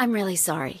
I'm really sorry.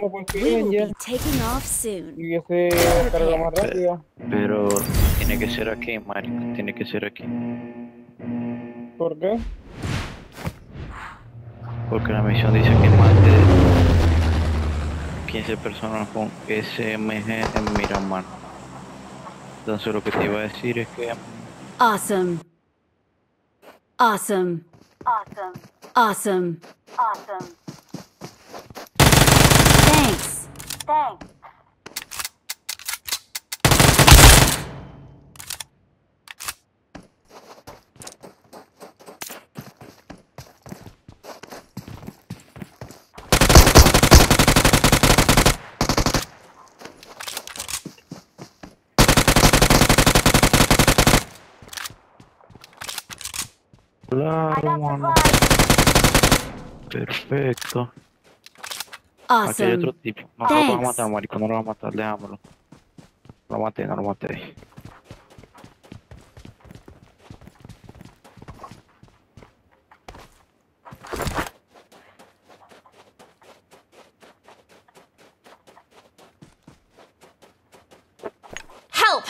Como will Avenger be taking off soon. y ese carga más rápido. Pero tiene que ser aquí, marico. Tiene que ser aquí. ¿Por qué? Porque la misión dice que mate 15 personas con SMG en Miramar. Entonces lo que te iba a decir es que Awesome. Awesome. Awesome. Awesome. Awesome. Thanks. Thanks. I Claro, got mano. supplies. Perfecto. Aquí hay otro Awesome. tipo. No lo vas a Thanks. matar, marico. No lo vas a matar. Déjamelo. No lo maté, no lo maté. Help!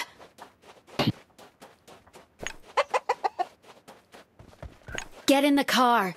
Get in the car.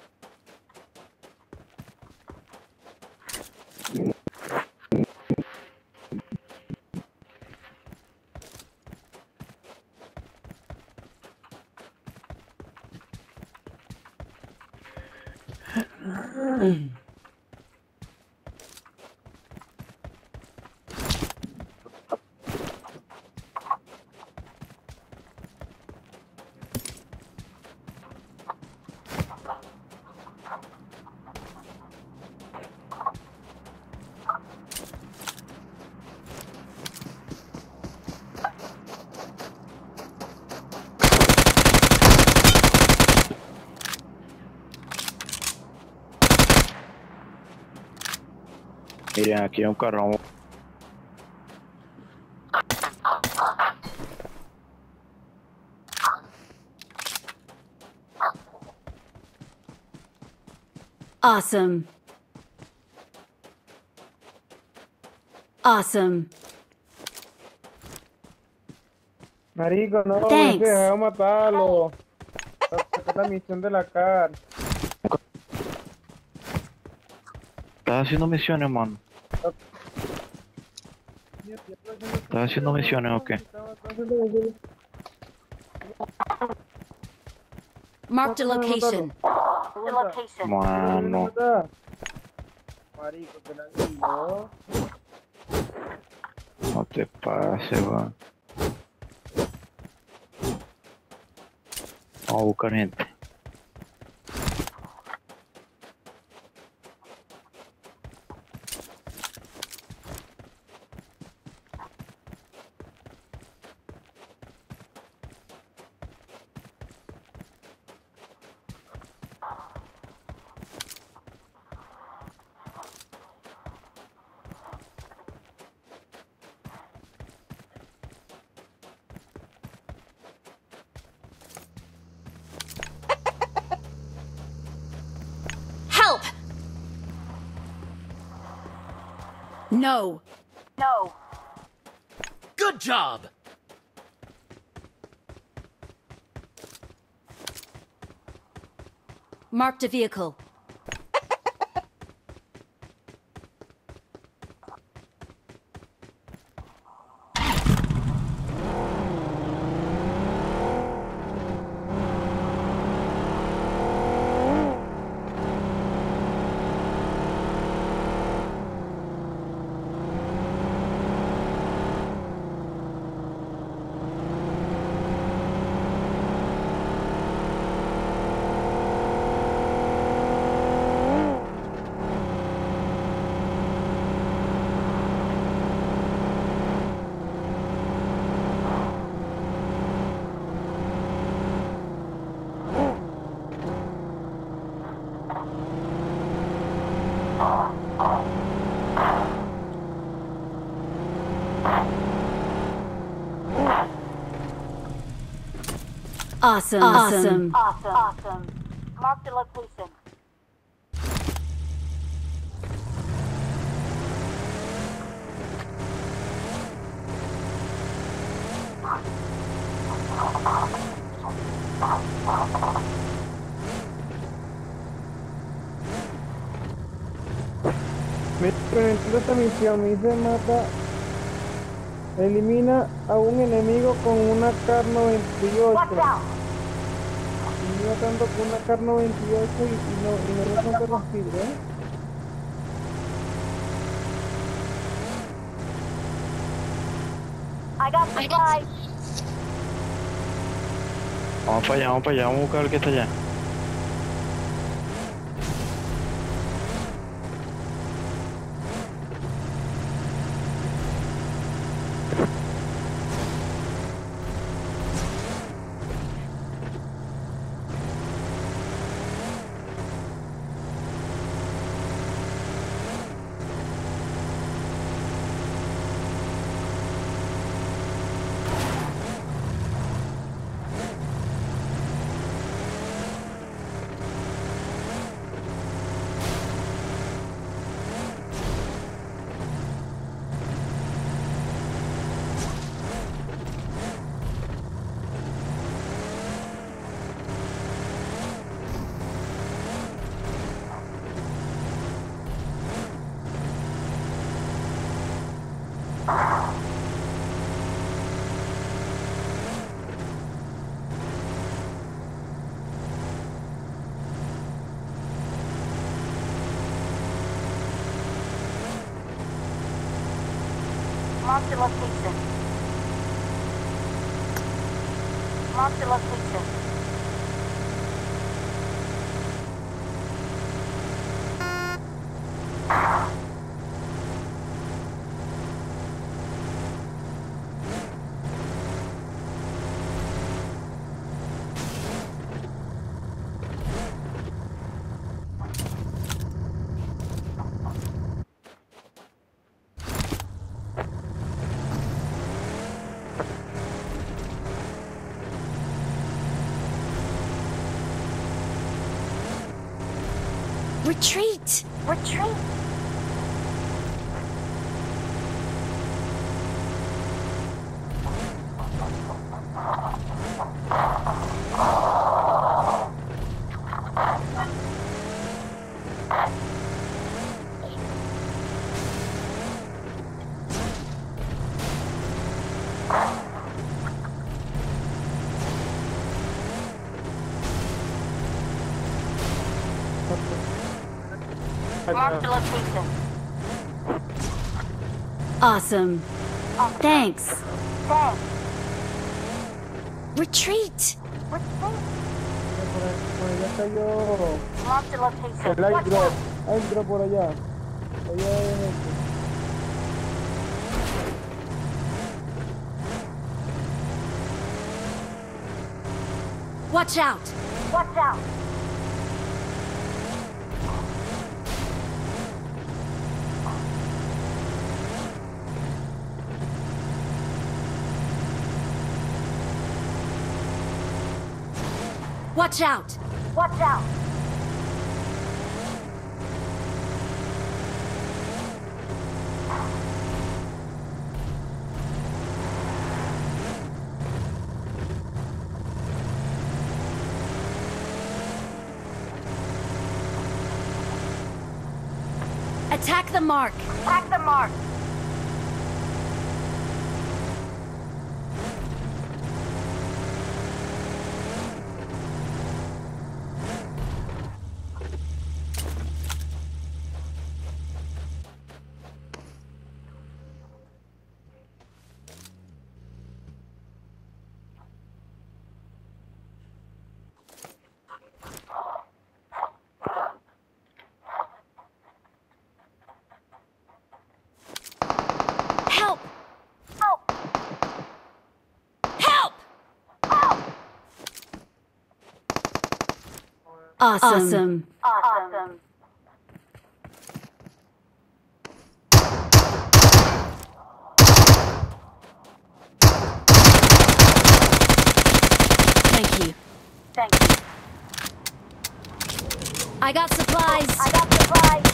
Miren, aquí hay un carro. Awesome. Awesome. Marico, no, Thanks. de matarlo. Esta es la misión de la car. ¿Estás haciendo misiones, mano? ¿Estás haciendo misiones o qué? Location. The location. Mano. Marico, te. No te pases, va. Vamos a buscar gente. No. No. Good job! Marked a vehicle. Awesome. Awesome. Awesome. Awesome. Mark the location. Con el esta misión, mi se mata Elimina a un enemigo con una CAR 98. Watch out matando con una Kar 98 y, y no, y no le rompe los tiros, ¿eh? I got supplies. Vamos para allá, vamos para allá, vamos a buscar el que está allá. Retreat! Retreat! Mark the location. Awesome. Thanks. Thanks. Retreat! Retreat. Por, ahí- por allá Mark the location. el Watch airdrop. out! Airdrop por allá. Allá es este. Watch out! Watch out! Watch out! Watch out! Attack the mark! Attack the mark! Help! Help! Help! Help! Awesome. Awesome. Thank you. Thank you. I got supplies. I got supplies.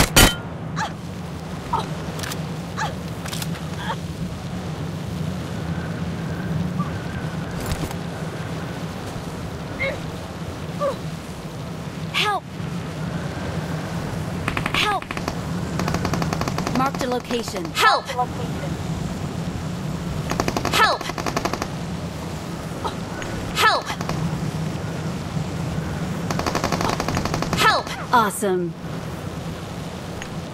Marked a location. Help! Help! Help! Help! Awesome.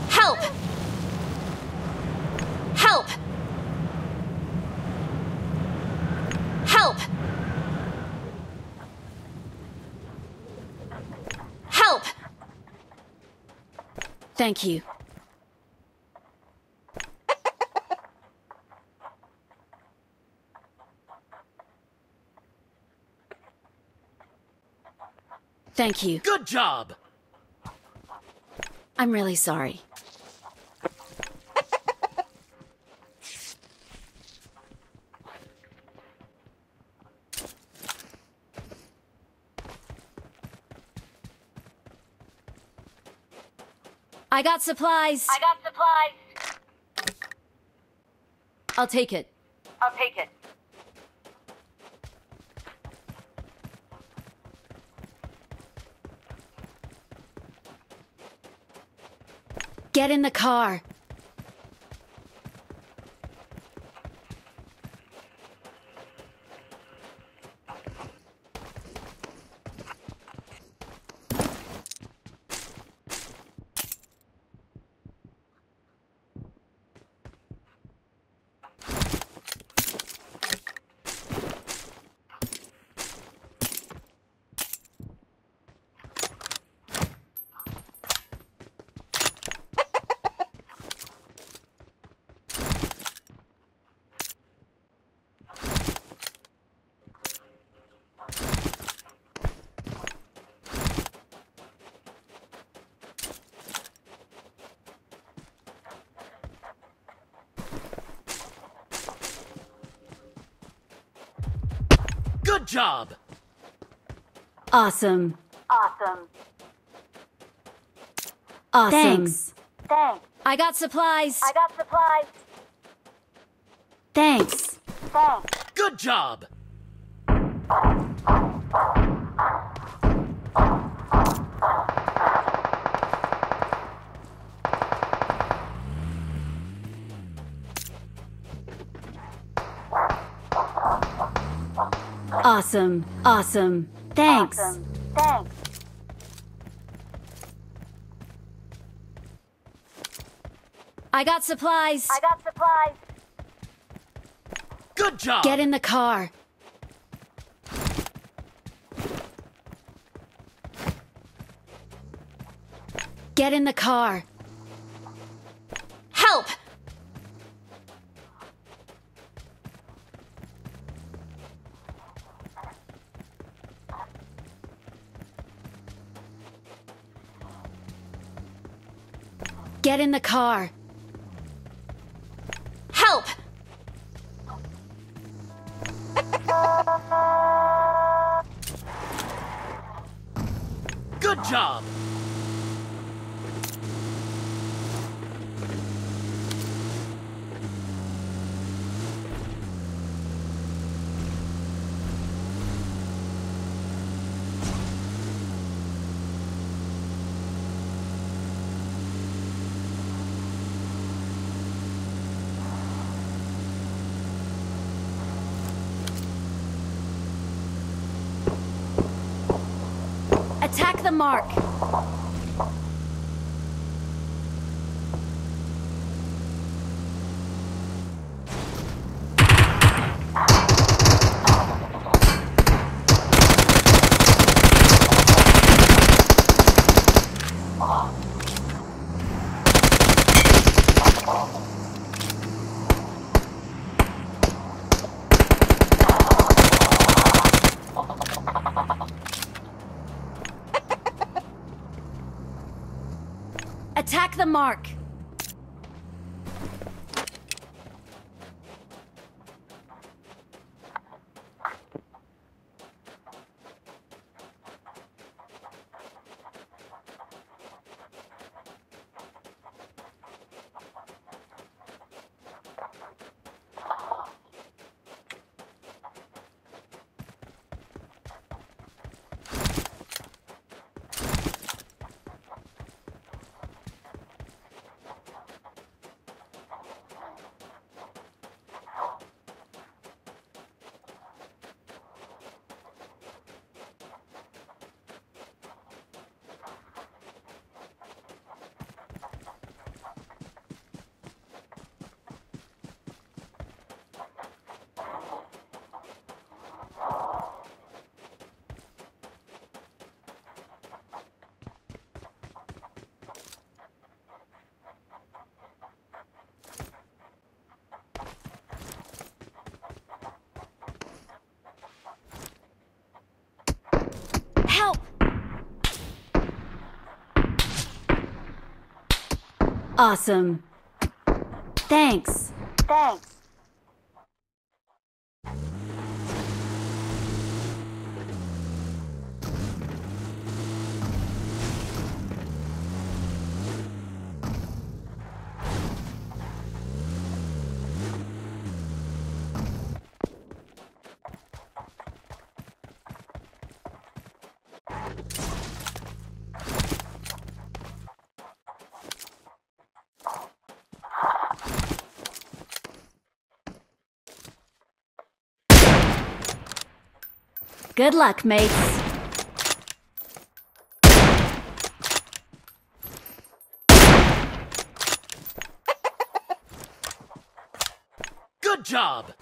Help! Help! Help! Help! Thank you. Thank you. Good job! I'm really sorry. I got supplies. I got supplies. I'll take it. I'll take it. Get in the car. Job! Awesome. Awesome. Awesome. Thanks. Thanks. I got supplies. I got supplies. Thanks. Thanks. Good job! Awesome. Awesome. Thanks. Awesome. Thanks. I got supplies. I got supplies. Good job! Get in the car. Get in the car. In the car. Help! Good job! Attack the mark. Mark. Awesome. Thanks. Thanks. Good luck, mates. Good job!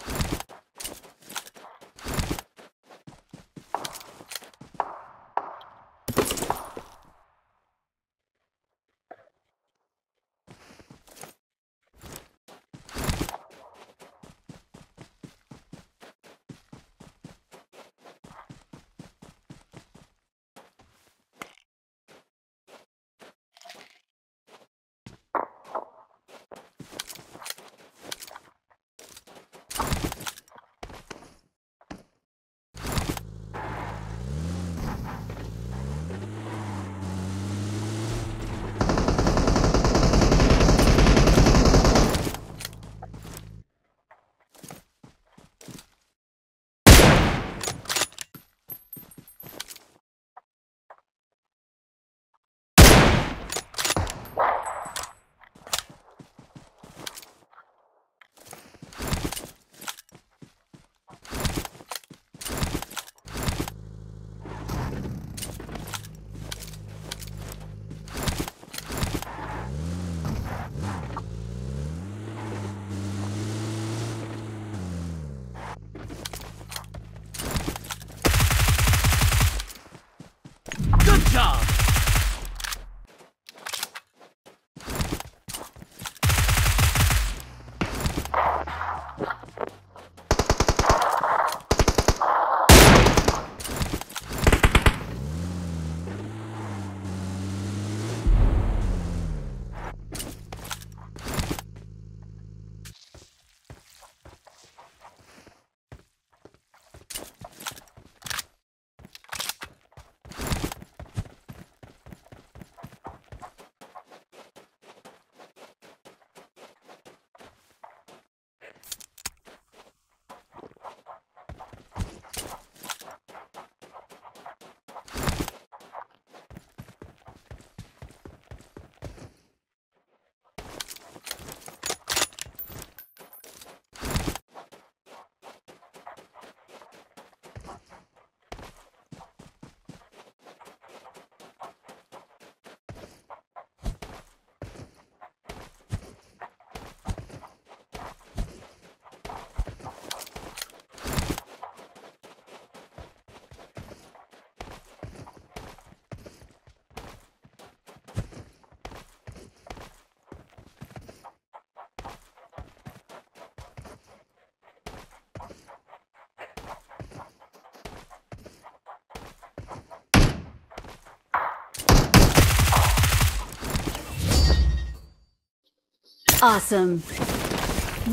Awesome.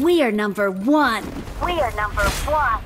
We are number one. We are number one.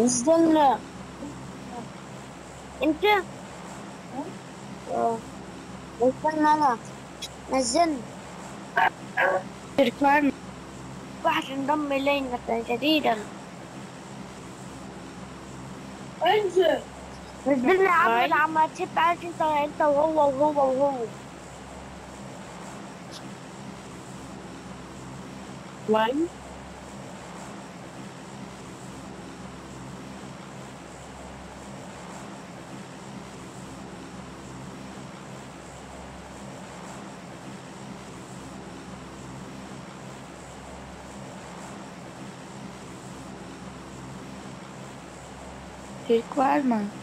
نزلنا انت؟ آه. نزلنا أنا. نزلنا ركبان واحد انضم إلينا جديدا انزل. نزلنا عمل عم تشب عارف انت انت وهو وهو وهو وين Requirement. Hi.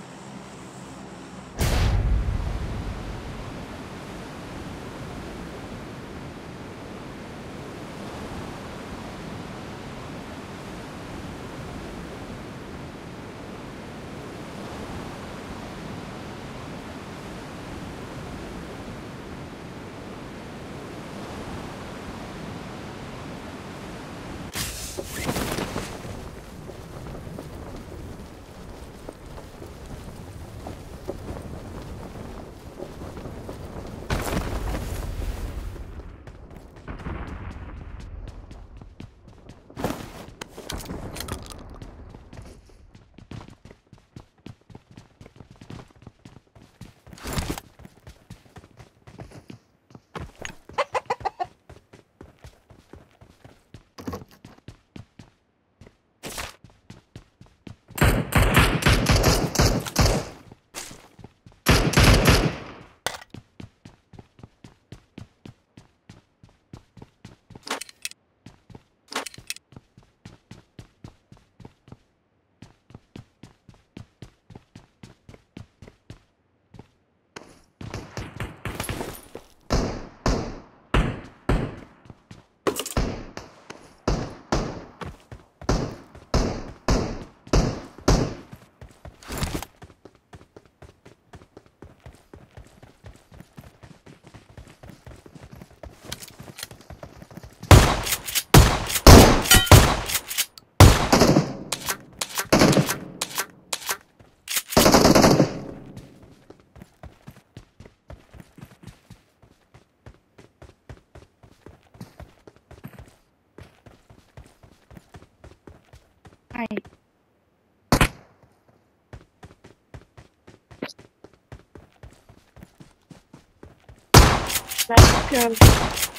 Let's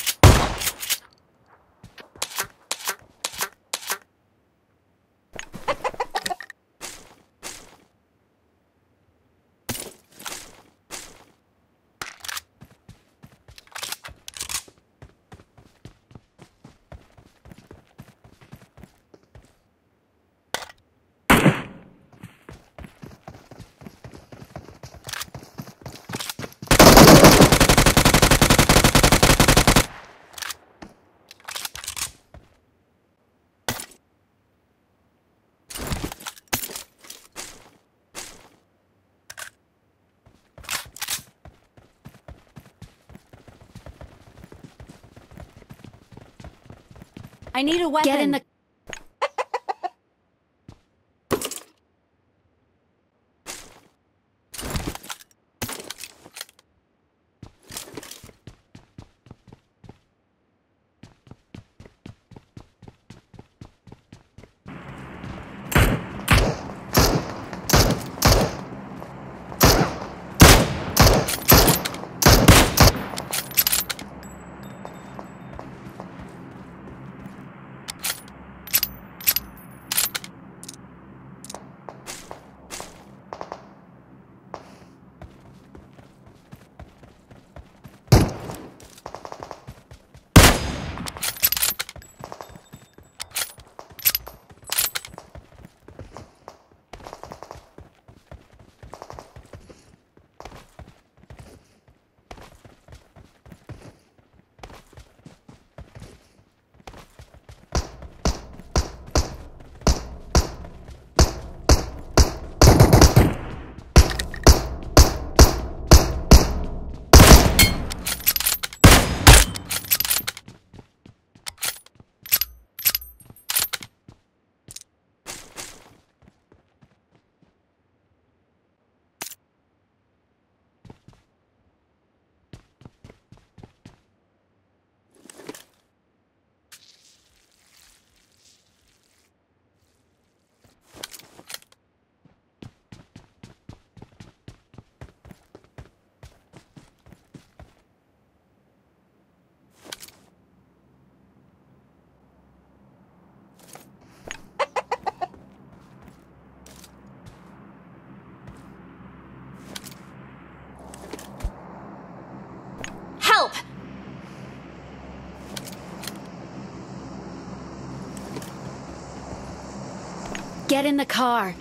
I need a weapon. Get in the Get in the car.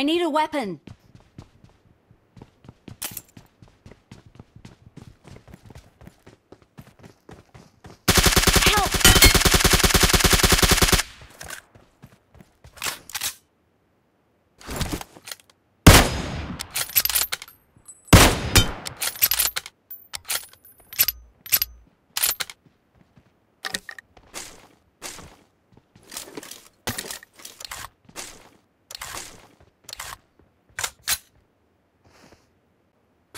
I need a weapon. Help!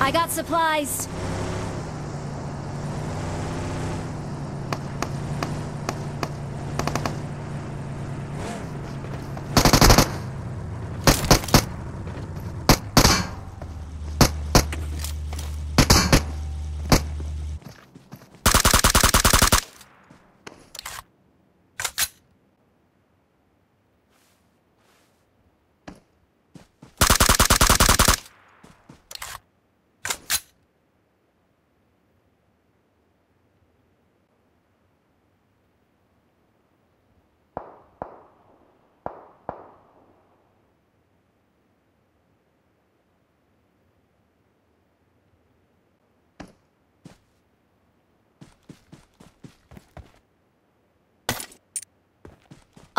I got supplies.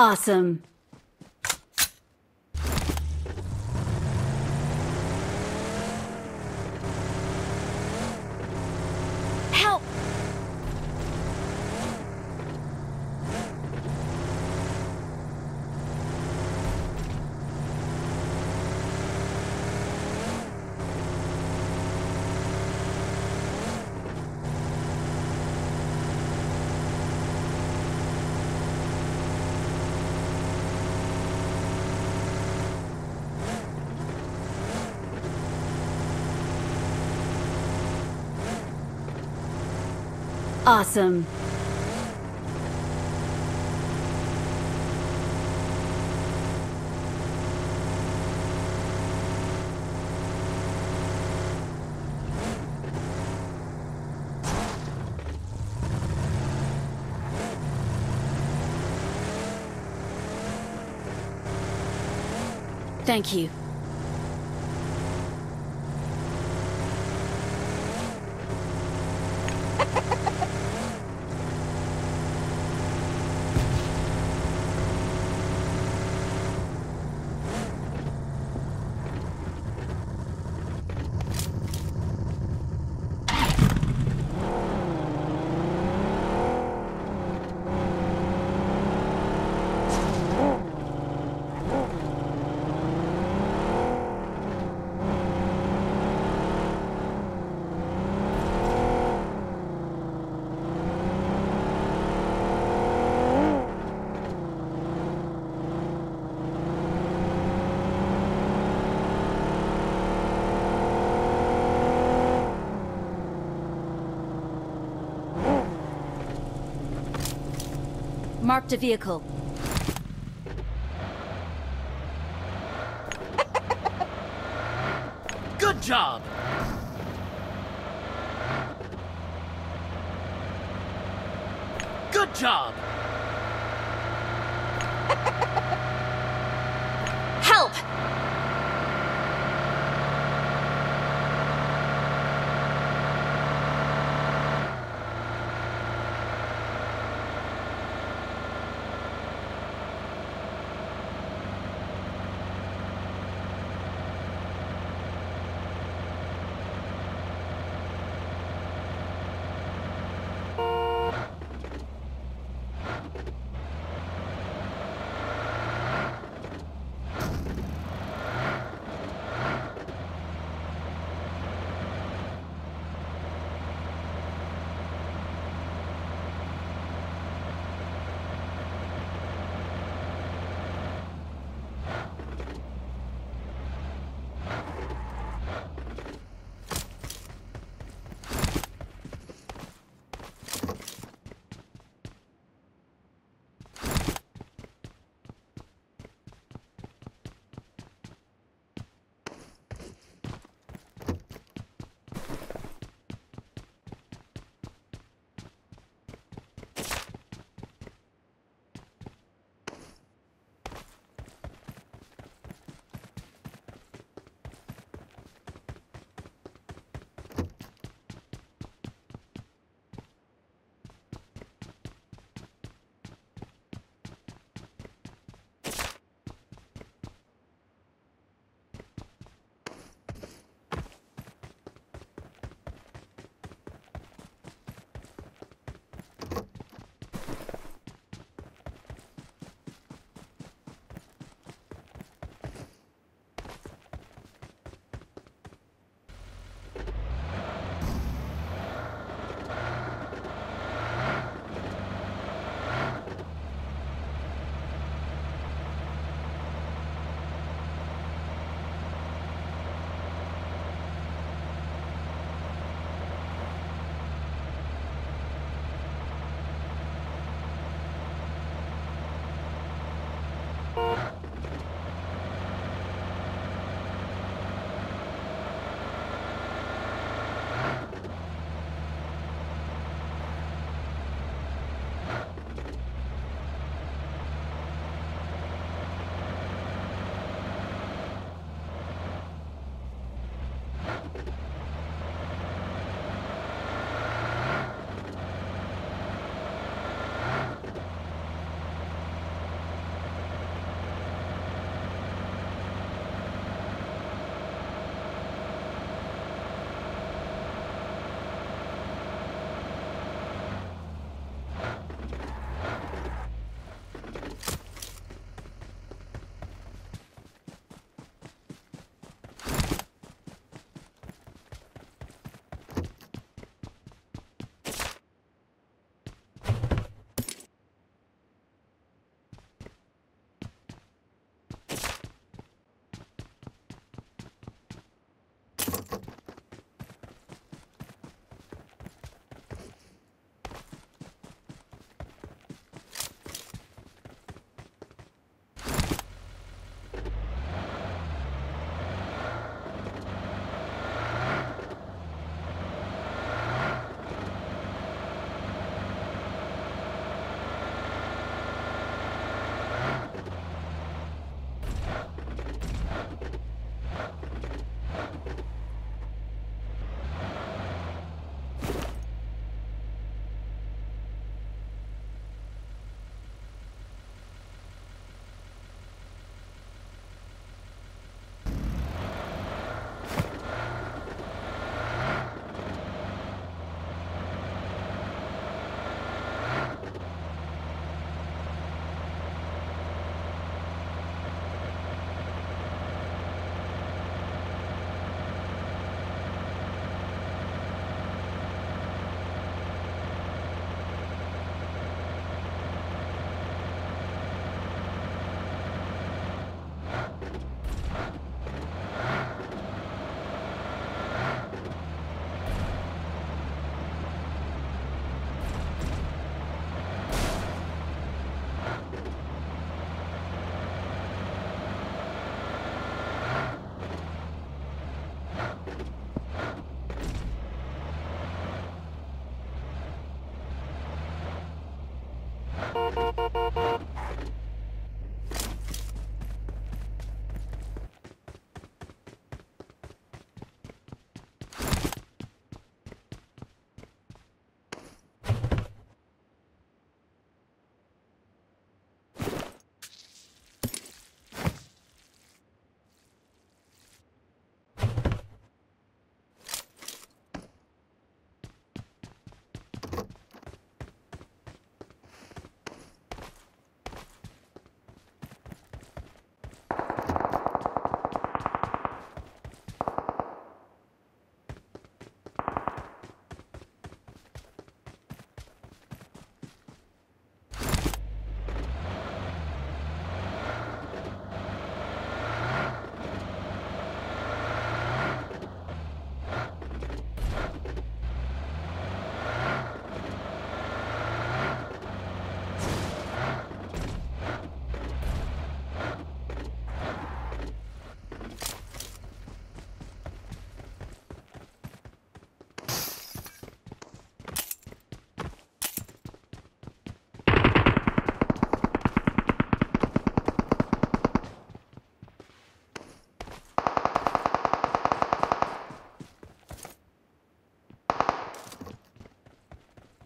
Awesome. Help! Awesome. Thank you. Marked a vehicle.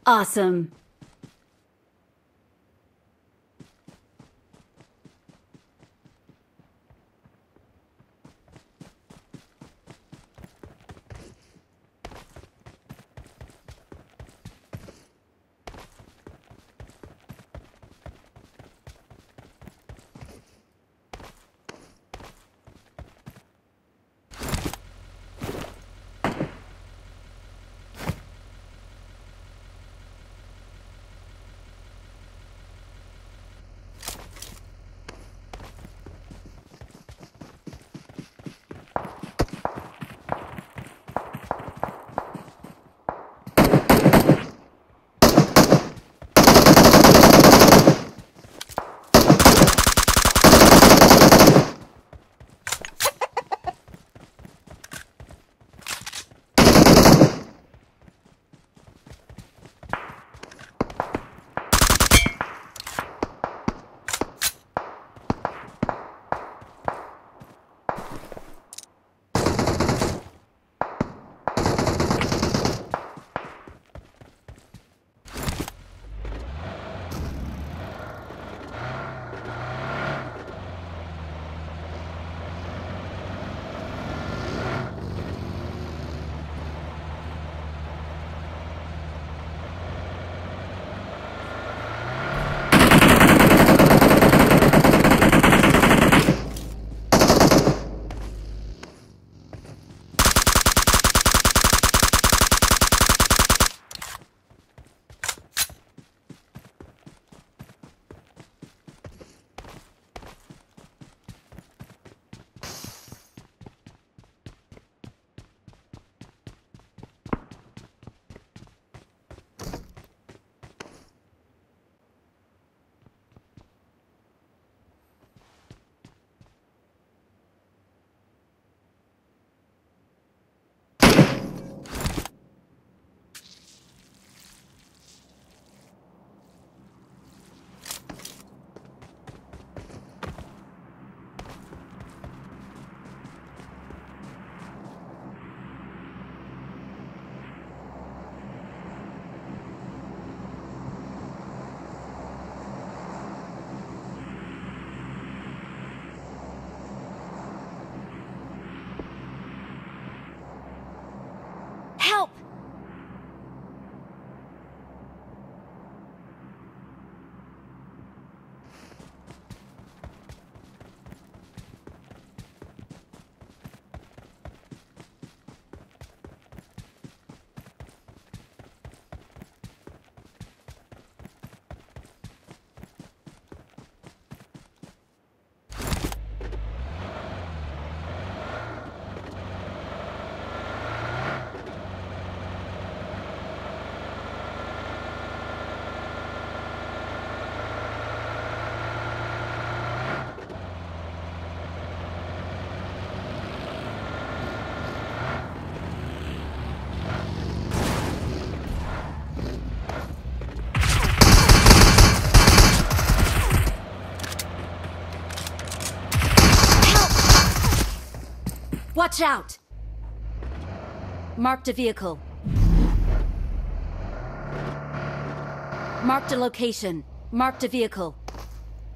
Awesome. Watch out! Marked a vehicle. Marked a location. Marked a vehicle.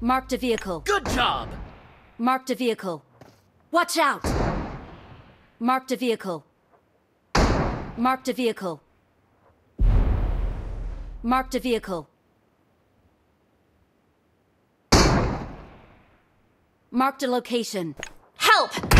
Marked a vehicle. Good job! Marked a vehicle. Watch out! Marked a vehicle. Marked a vehicle. Marked a vehicle. Marked a location. Help!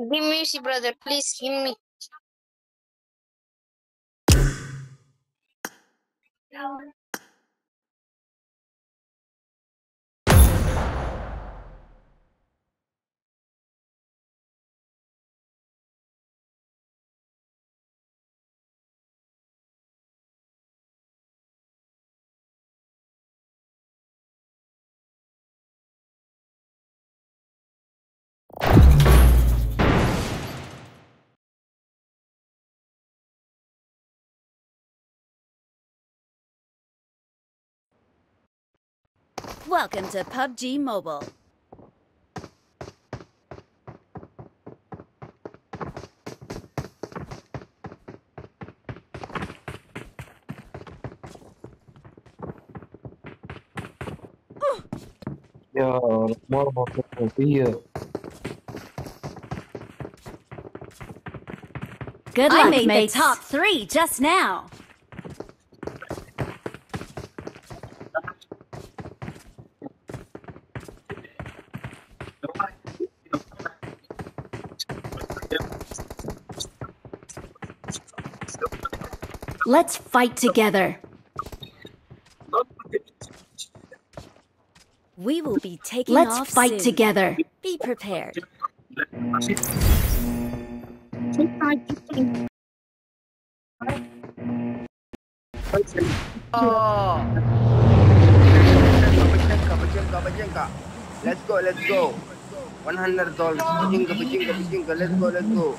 Give me see, brother. Please give me. Welcome to PUBG Mobile. Yo, los morbos, tío. Good luck, I made mates. the top three just now. Let's fight together. We will be taking Let's off fight soon. together. Be prepared. Bajinka, bajinka, bajinka. Let's go, let's go. 100 dollars. Bajinka, bajinka, bajinka. Let's go, let's go.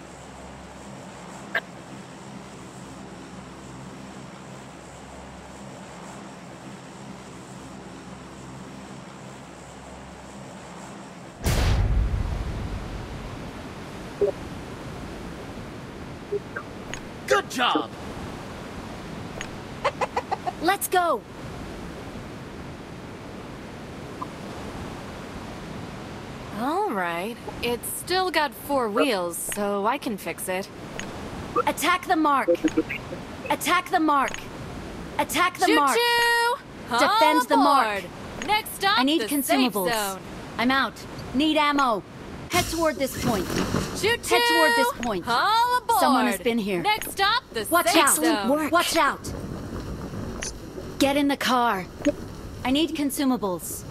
job. Let's go. All right. It's still got four wheels, so I can fix it. Attack the mark. Attack the mark. Attack the choo mark. choo! Defend the mark. Next stop, I need the consumables. Safe zone. I'm out. Need ammo. Head toward this point. Choo choo! Head toward this point. All aboard. Someone has been here. Next stop, the Watch out. zone. Watch out. Get in the car. I need consumables.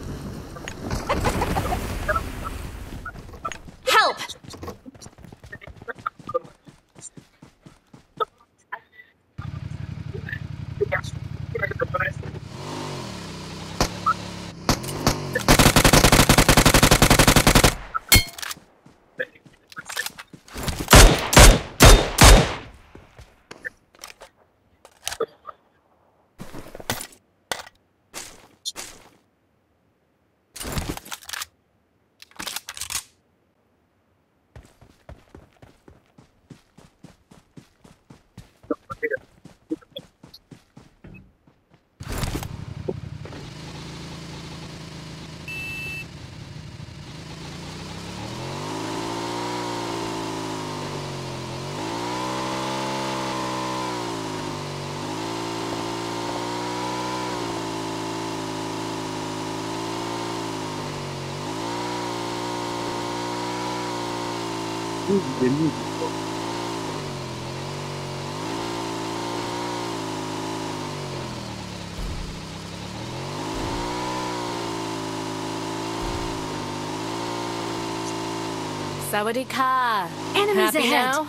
Sawadee-ka. Enemies Happy ahead. now?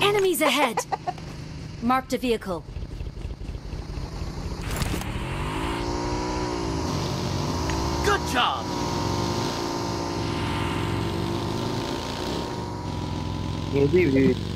Enemies ahead. Marked a vehicle. Nghe?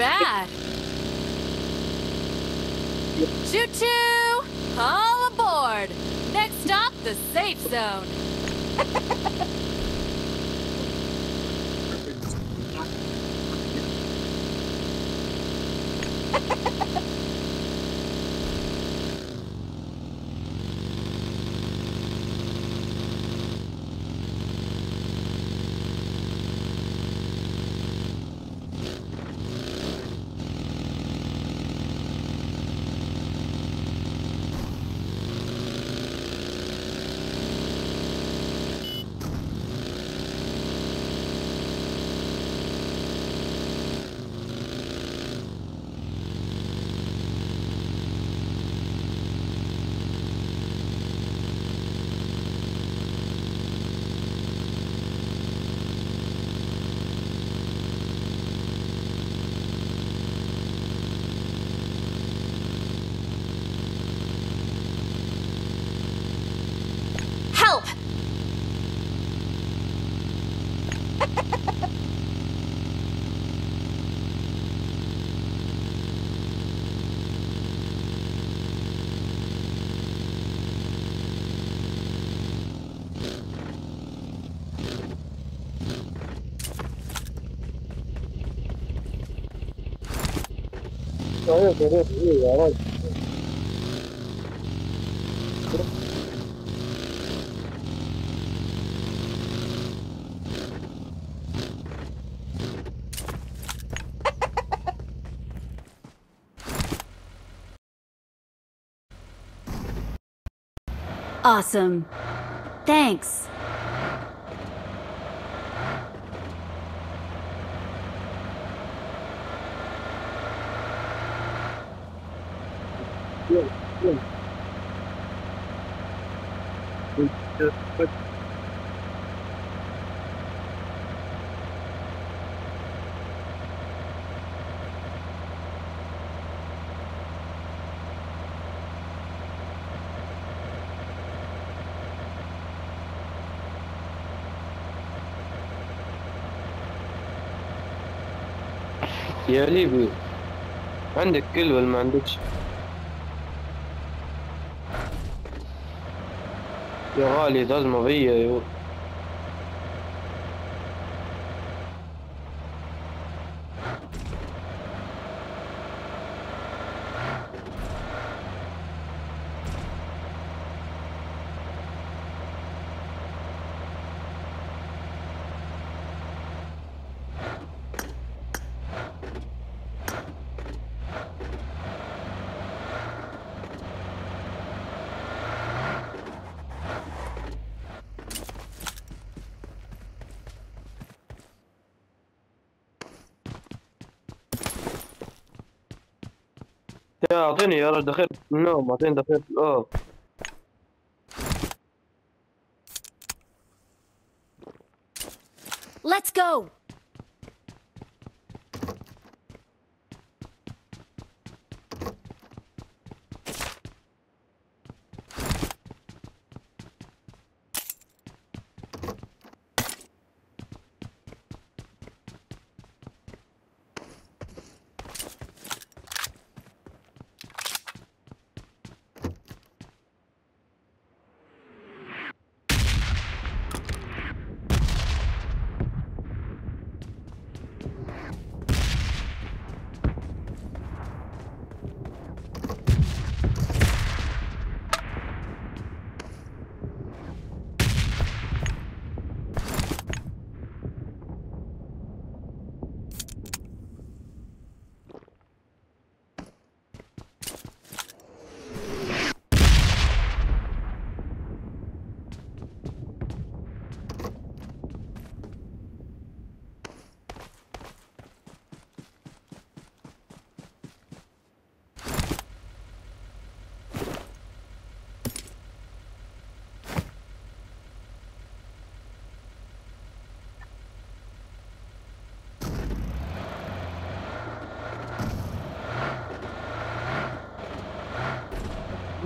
Bad. Choo choo! All aboard! Next stop, the safe zone. Help! Awesome. Thanks. يا ليبي. عندك كل ولا ما عندكش؟ يا غالي لازم بيا يا يا أعطيني يا رجل دخلت النوم أعطيني دخلت في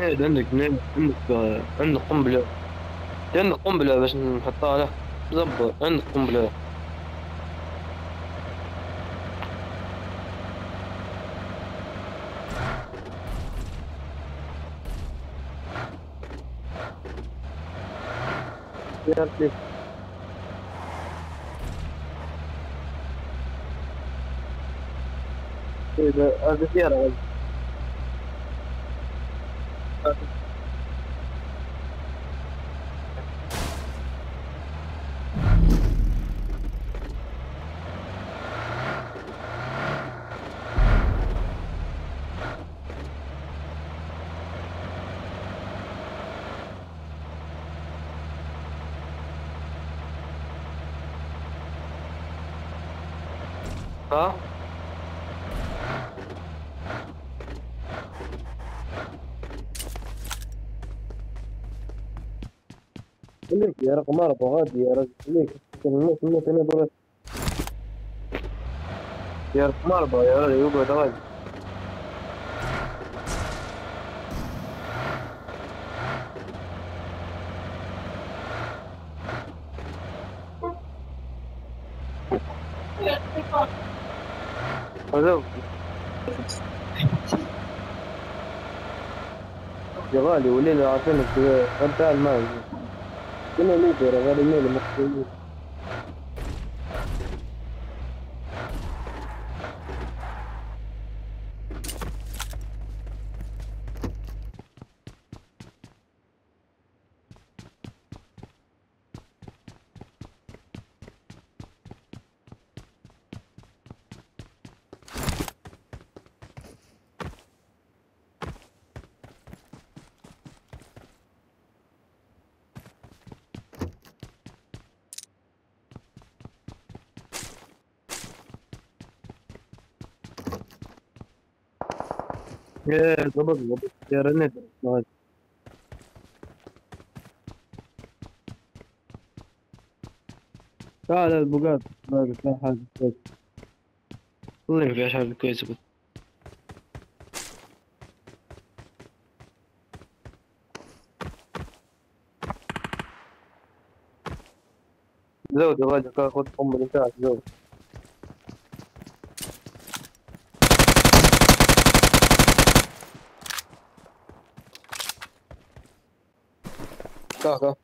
جنيد عندك جنيد عندك عندك قنبلة. عندك قنبلة باش نحطها له زبط عندك قنبلة. يا ربي إذا هذا سيارة يا رقم أربعة غادي يا رجل خليك الناس الناس هنا بغيت يا رقم أربعة يا يقعد غادي يا غالي ولينا عارفينك غدا الماء Ini 边的我都没怎 ini. Dobro, dobro, jer ne لا لا البقات باقت لا حاجة كويسة والله في حاجة كويسة بس زود يا راجل خذ ام تاعك زود. go, go.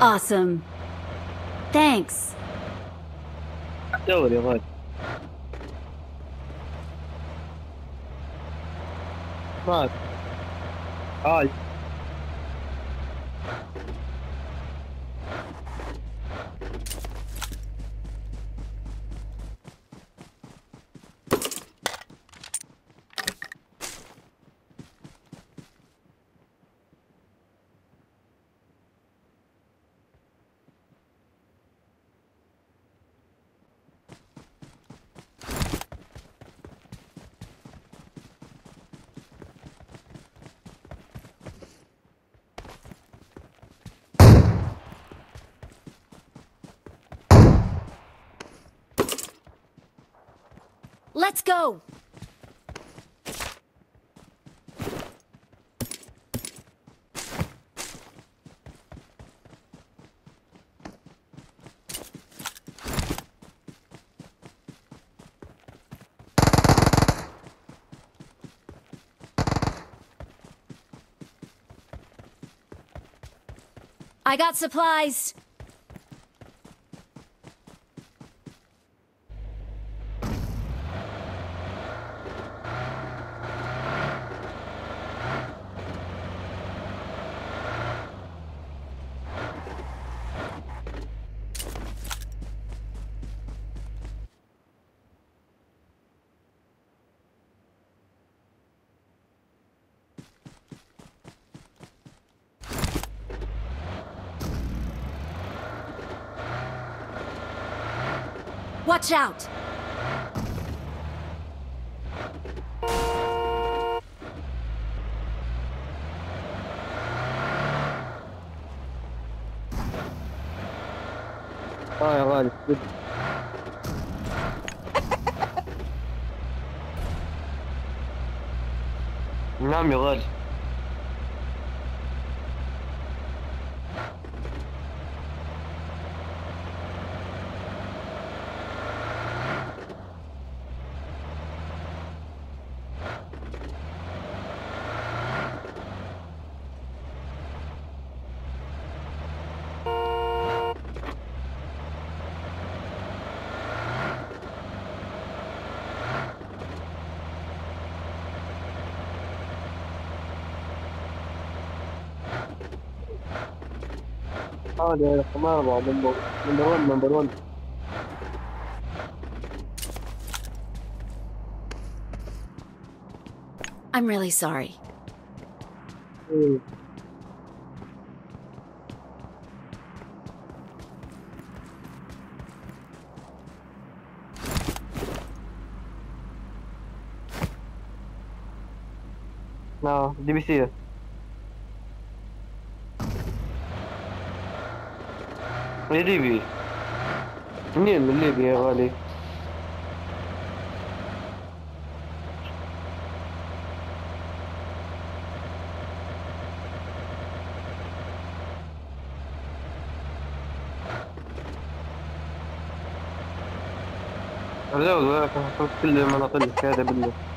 Awesome. Thanks. Все, давай. Bak. Ay. Let's go! I got supplies. Watch out! Olha lá, Na, meu. on. Come on. Number, number one, number one. I'm really sorry. No, DBC. لليبيا منين من ليبيا يا غالي؟ زود ولا كل مناطق هذا بالله.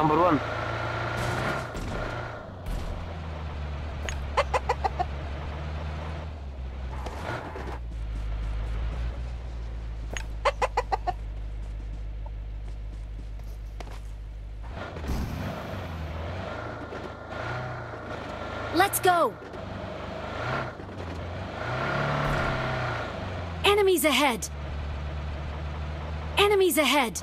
number one. Let's go! Enemies ahead! Enemies ahead!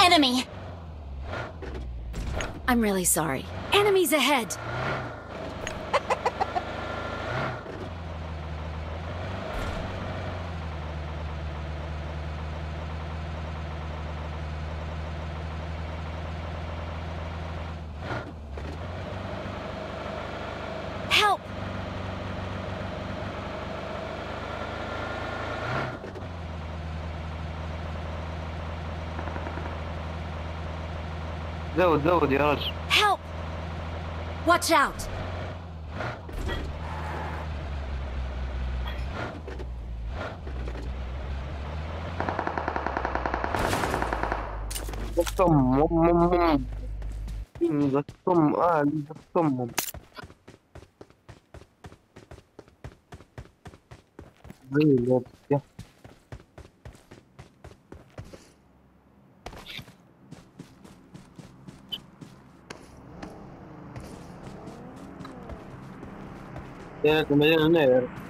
Enemy! I'm really sorry. Enemies ahead! زود زود يا رجل Help! Watch out! صمم صم آه صمم زي الوقت tiene tu medio Never.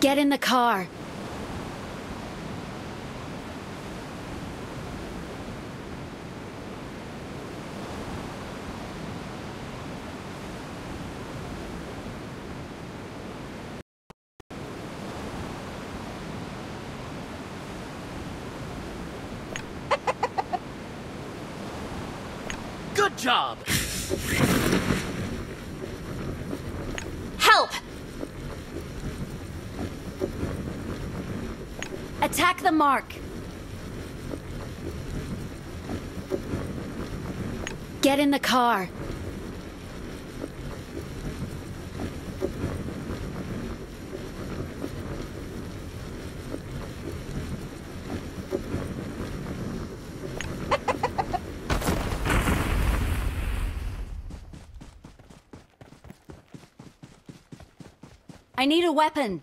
Get in the car. Good job. Help! The mark. Get in the car. I need a weapon.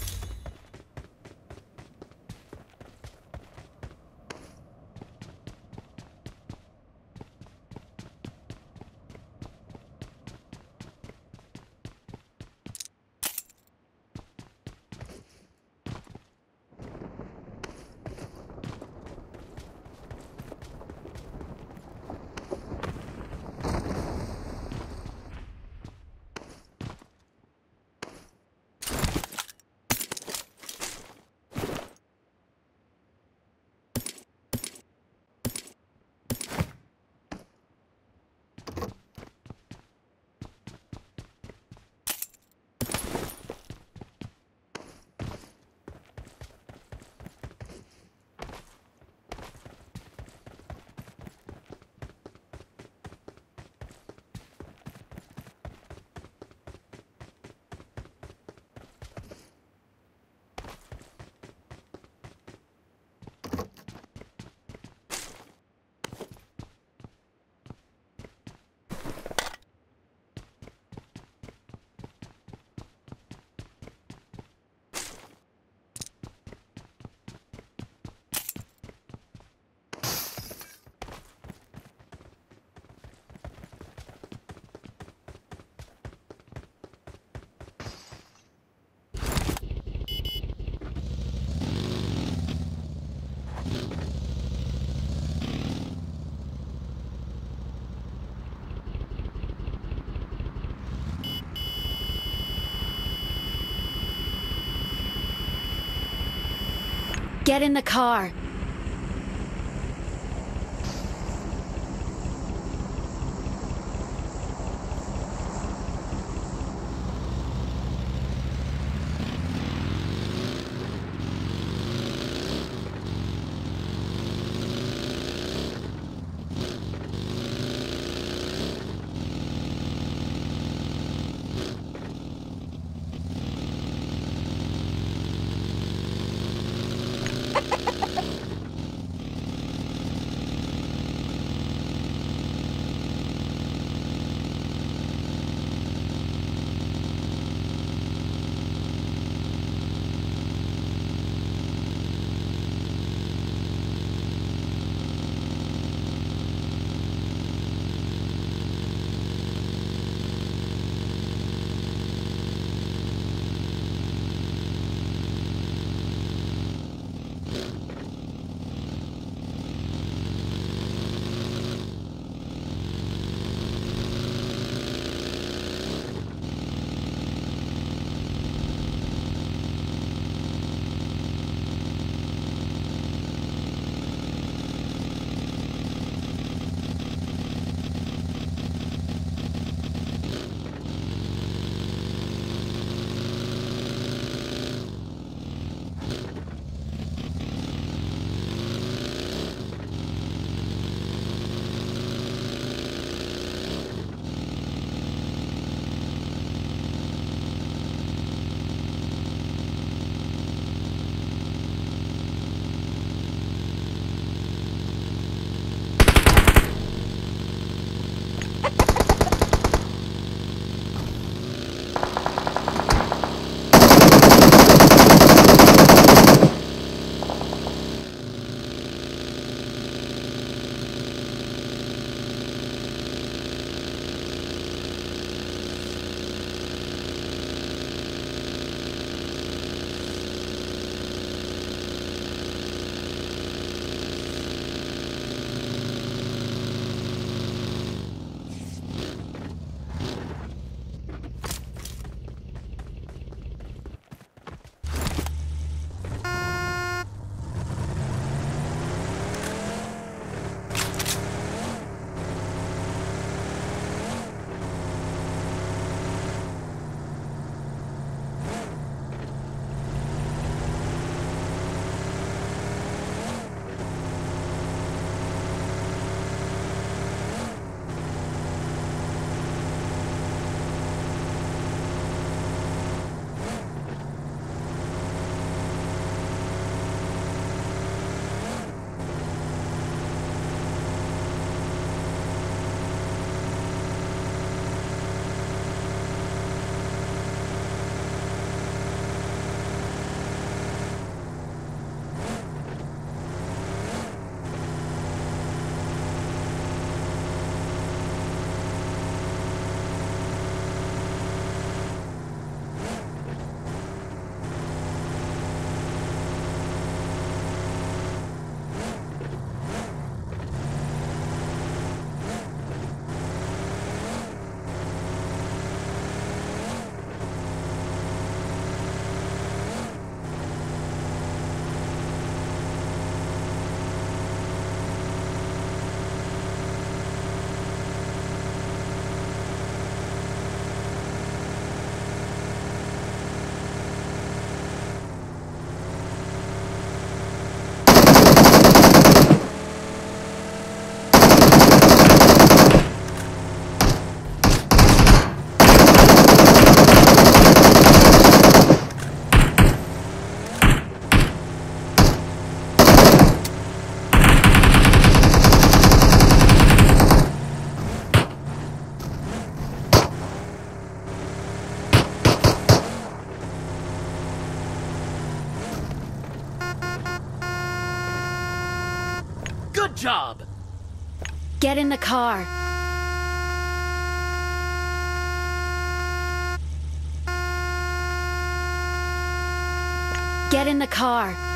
Get in the car. Get in the car. Get in the car.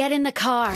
Get in the car.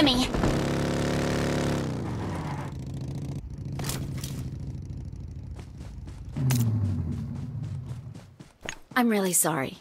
Enemy! I'm really sorry.